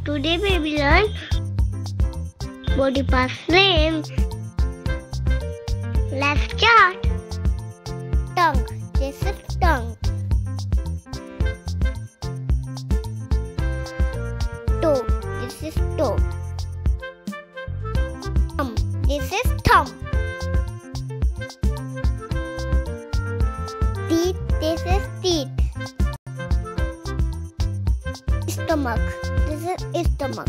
Today we will learn body parts name. Let's start. Tongue. This is tongue. Toe. This is toe. Thumb. This is thumb. Stomach. This is stomach.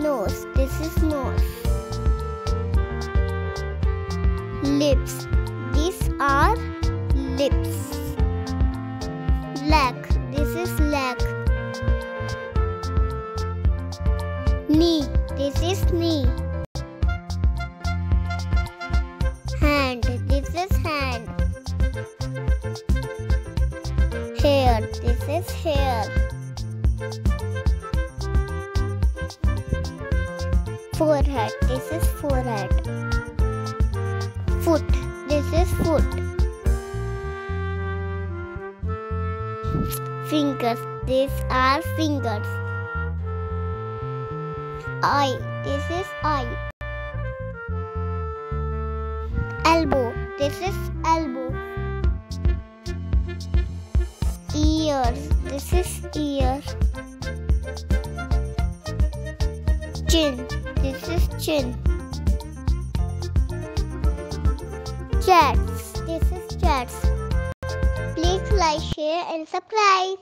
Nose. This is nose. Lips. These are lips. Leg. This is leg. Knee. This is knee. This is hair. Forehead. This is forehead. Foot. This is foot. Fingers. These are fingers. Eye. This is eye. Elbow. This is elbow. This is ear. Chin. This is chin. Chats. This is chats. Please like, share, and subscribe.